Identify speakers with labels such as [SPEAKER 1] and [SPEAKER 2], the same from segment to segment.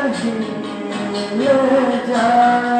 [SPEAKER 1] energy when you're done.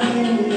[SPEAKER 1] aqui.